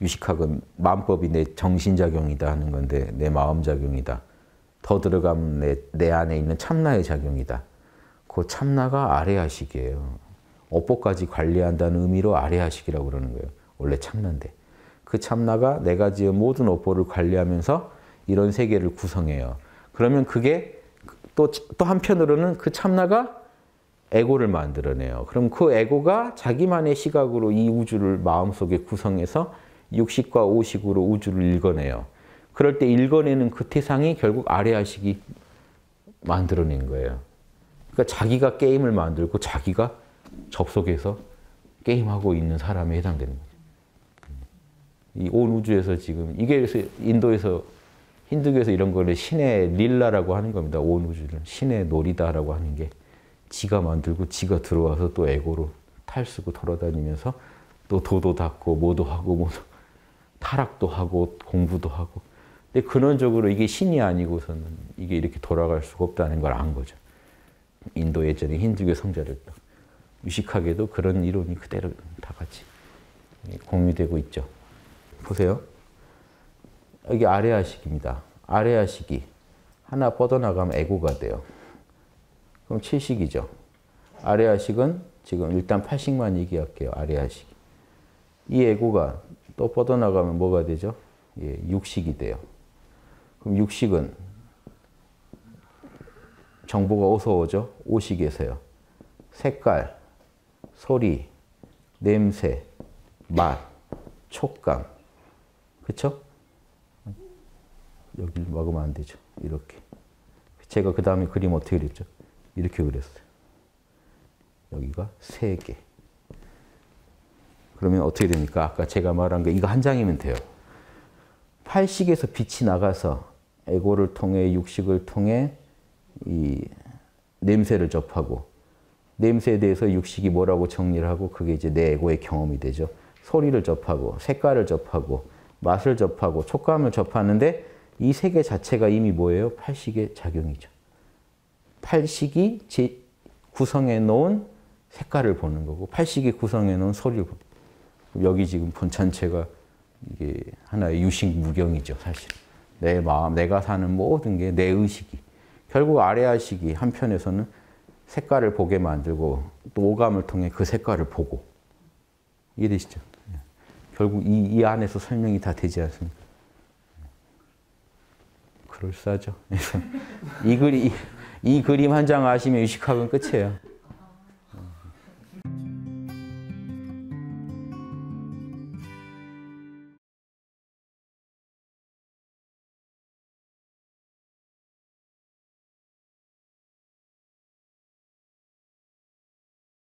유식학은 마음법이 내 정신작용이다 하는 건데 내 마음작용이다. 더 들어가면 내, 내 안에 있는 참나의 작용이다. 그 참나가 아래하식이에요. 업보까지 관리한다는 의미로 아래하식이라고 그러는 거예요. 원래 참나인데. 그 참나가 내가 지은 모든 업보를 관리하면서 이런 세계를 구성해요. 그러면 그게 또, 또 한편으로는 그 참나가 에고를 만들어내요. 그럼 그 에고가 자기만의 시각으로 이 우주를 마음속에 구성해서 육식과 오식으로 우주를 읽어내요. 그럴 때 읽어내는 그 태상이 결국 아래아식이 만들어낸 거예요. 그러니까 자기가 게임을 만들고 자기가 접속해서 게임하고 있는 사람에 해당되는 거죠. 이 온 우주에서 지금 이게 그래서 인도에서 힌두교에서 이런 거를 신의 릴라라고 하는 겁니다. 온 우주를 신의 놀이다라고 하는 게 지가 만들고 지가 들어와서 또 에고로 탈쓰고 돌아다니면서 또 도도 닦고 뭐도 하고 뭐도 타락도 하고 공부도 하고 근데 근원적으로 이게 신이 아니고서는 이게 이렇게 돌아갈 수가 없다는 걸 안 거죠. 인도 예전에 힌두교 성자들 유식하게도 그런 이론이 그대로 다 같이 공유되고 있죠. 보세요. 여기 아래아식입니다. 아래아식이 하나 뻗어나가면 에고가 돼요. 그럼 7식이죠. 아래아식은 지금 일단 8식만 얘기할게요. 아래아식. 이 에고가 또 뻗어나가면 뭐가 되죠? 예, 6식이 돼요. 그럼 6식은 정보가 어디서 오죠? 5식에서요. 색깔, 소리, 냄새, 맛, 촉감. 그쵸? 여기를 막으면 안 되죠. 이렇게. 제가 그 다음에 그림 어떻게 그렸죠? 이렇게 그렸어요. 여기가 세 개. 그러면 어떻게 됩니까? 아까 제가 말한 거 이거 한 장이면 돼요. 팔식에서 빛이 나가서 에고를 통해 육식을 통해 이 냄새를 접하고 냄새에 대해서 육식이 뭐라고 정리를 하고 그게 이제 내 에고의 경험이 되죠. 소리를 접하고 색깔을 접하고 맛을 접하고 촉감을 접하는데 이 세계 자체가 이미 뭐예요? 팔식의 작용이죠. 팔식이 구성해 놓은 색깔을 보는 거고 팔식이 구성해 놓은 소리를 보는 여기 지금 본 전체가 이게 하나의 유식 무경이죠, 사실. 내 마음, 내가 사는 모든 게 내 의식이. 결국 아래아식이 한편에서는 색깔을 보게 만들고 또 오감을 통해 그 색깔을 보고. 이해되시죠? 결국 이, 이 안에서 설명이 다 되지 않습니까? 그럴싸하죠. 이, 그리, 이 그림 한 장 아시면 유식학은 끝이에요.